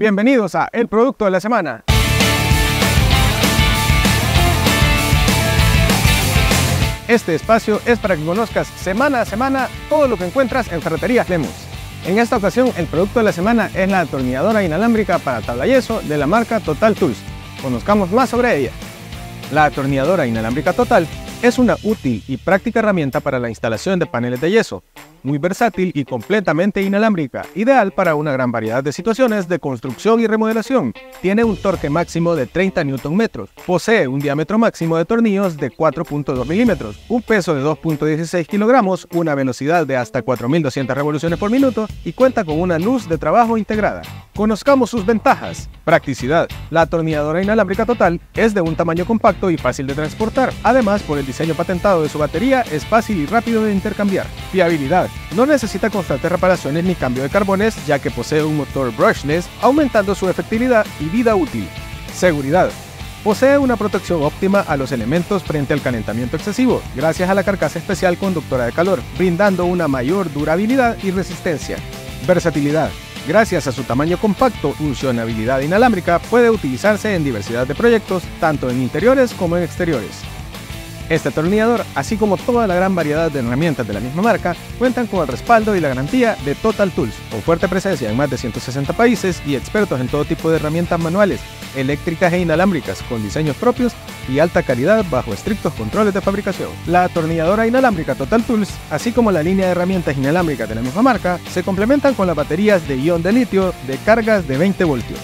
Bienvenidos a El Producto de la Semana. Este espacio es para que conozcas semana a semana todo lo que encuentras en Ferreterías Lemus. En esta ocasión, el producto de la semana es la atornilladora inalámbrica para tabla yeso de la marca Total Tools. Conozcamos más sobre ella. La atornilladora inalámbrica Total es una útil y práctica herramienta para la instalación de paneles de yeso, muy versátil y completamente inalámbrica, ideal para una gran variedad de situaciones de construcción y remodelación. Tiene un torque máximo de 30 Nm, posee un diámetro máximo de tornillos de 4.2 mm, un peso de 2.16 kg, una velocidad de hasta 4200 revoluciones por minuto y cuenta con una luz de trabajo integrada. Conozcamos sus ventajas. Practicidad. La atornilladora inalámbrica total es de un tamaño compacto y fácil de transportar. Además, por el diseño patentado de su batería, es fácil y rápido de intercambiar. Fiabilidad. No necesita constantes reparaciones ni cambio de carbones ya que posee un motor brushless aumentando su efectividad y vida útil. Seguridad. Posee una protección óptima a los elementos frente al calentamiento excesivo, gracias a la carcasa especial conductora de calor, brindando una mayor durabilidad y resistencia. Versatilidad. Gracias a su tamaño compacto, funcionabilidad inalámbrica, puede utilizarse en diversidad de proyectos, tanto en interiores como en exteriores. Este atornillador, así como toda la gran variedad de herramientas de la misma marca, cuentan con el respaldo y la garantía de Total Tools, con fuerte presencia en más de 160 países y expertos en todo tipo de herramientas manuales, eléctricas e inalámbricas, con diseños propios y alta calidad bajo estrictos controles de fabricación. La atornilladora inalámbrica Total Tools, así como la línea de herramientas inalámbricas de la misma marca, se complementan con las baterías de ion de litio de cargas de 20 voltios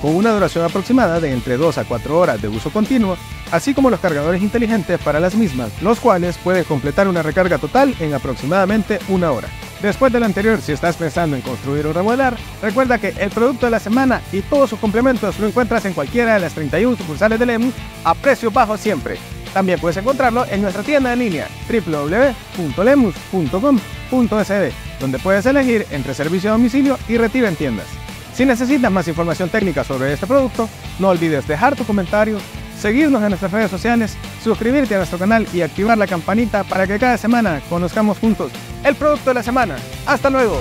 con una duración aproximada de entre 2 a 4 horas de uso continuo, así como los cargadores inteligentes para las mismas, los cuales pueden completar una recarga total en aproximadamente una hora. Después del anterior, si estás pensando en construir o remodelar, recuerda que el producto de la semana y todos sus complementos lo encuentras en cualquiera de las 31 sucursales de Lemus a precio bajo siempre. También puedes encontrarlo en nuestra tienda en línea www.lemus.com.sd, donde puedes elegir entre servicio a domicilio y retiro en tiendas. Si necesitas más información técnica sobre este producto, no olvides dejar tu comentario, seguirnos en nuestras redes sociales, suscribirte a nuestro canal y activar la campanita para que cada semana conozcamos juntos el producto de la semana. ¡Hasta luego!